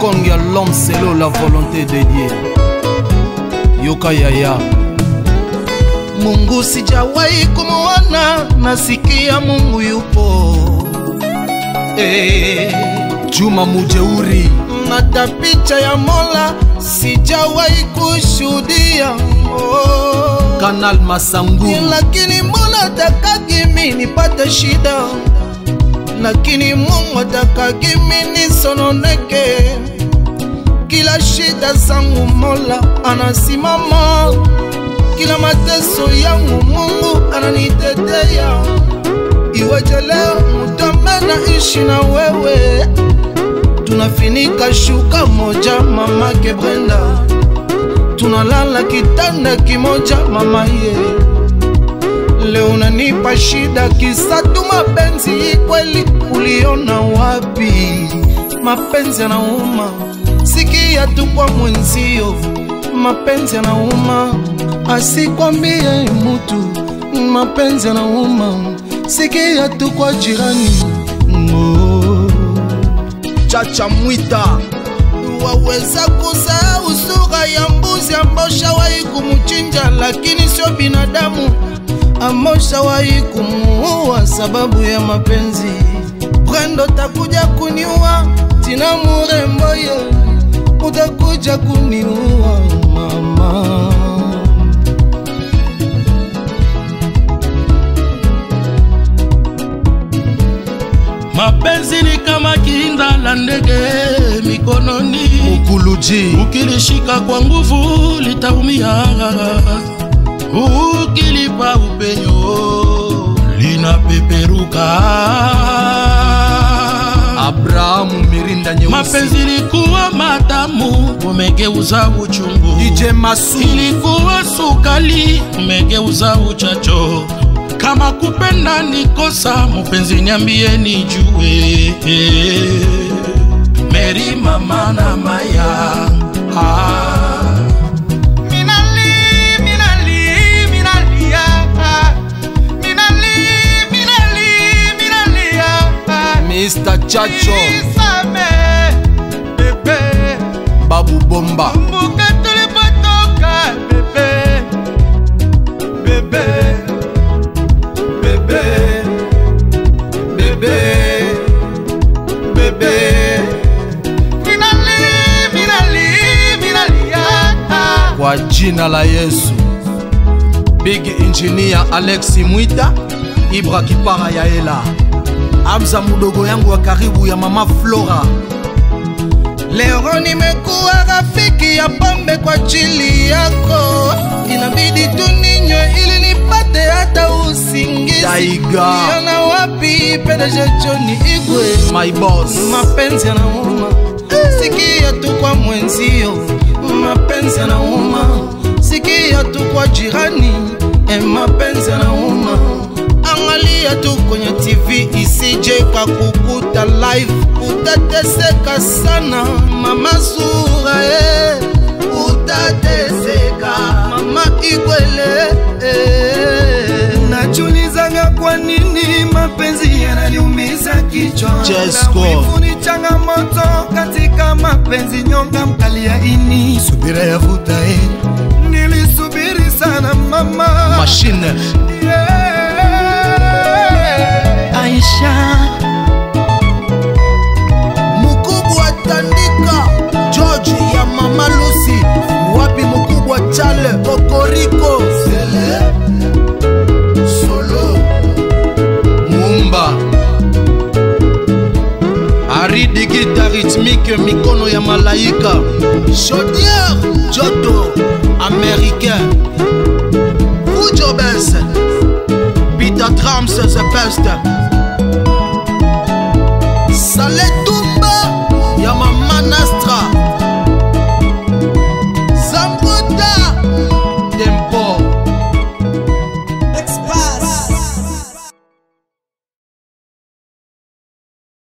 michel mokongi l'homme selo la volonté de dieu. Yoka yaya. Mungu sijawahi kumuona nasikia mungu yupo. Eh. juma mujeuri. Hata picha ya mola sijawahi kushuhudia. Oh. kanal masangu. Lakini mola atakagi mi nipate shida lakini mungu atakagi mi nisononeke. Kila shida zangu mola anasimama. Kila mateso yangu mungu ananitetea. Iweje leo mutame naishi na wewe? Tunafinika shuka moja mamake brenda. Tunalala kitanda kimoja mama ye leo unanipa shida kisa tu mapenzi kweli? Uliona wapi? Mapenzi yanauma. Sikia tu kwa mwenzio. Mapenzi yanauma. Asikwambie mutu mapenzi yanauma. Sikia tu kwa jirani. Oh. chacha mwita. Waweza kusahau sura ya mbuzi ambao shawahi kumchinja, lakini sio binadamu amboshawahi kumuua sababu ya mapenzi. Brendo takuja kuniua tina murembo ye, utakuja kuniua mama. Mapenzi ni kama kinda la ndege mikononi. Ukuluji. Ukilishika kwa nguvu litaumia ukilipa upenyo linapeperuka. Abrahamu mirinda nyeusi. Mapenzi ilikuwa matamu umegeuza uchungu. Dj masu. Ilikuwa sukali umegeuza uchacho. Kama kupenda ni kosa mupenzi niambie nijue. Meri mama na maya Minali, minali, minalia. kwa jina la yesu. Big engineer alexi mwita ibra kipara ya ela amza mudogo yangu wa karibu ya mama flora. Leo nimekuwa rafiki ya pombe kwa ajili yako, inabidi tu ninywe ili nipate hata usingizi. Taiga. Wapi? Pedeje John Igwe, my boss. Mapenzi yanauma, sikia tu kwa mwenzio, mapenzi yanauma, sikia tu kwa jirani, e, mapenzi yanauma. Angalia tu kwenye TV isije kakukuta live, utateseka sana mama sura eh, utateseka mama Igwele eh. Najulizanga kwa nini mapenzi yananiumiza kichwa. Jesco. Na wivu ni changamoto katika mapenzi, nyonga mkali ya ini, subira ya vuta eh. Nilisubiri sana mama mashine lucy wapi mukubwa chale kokoriko? Sele solo. Mumba. Aridikita ritmike mikono ya malaika. Chaudière joto américain. Fujobes peter trams the best. Saletum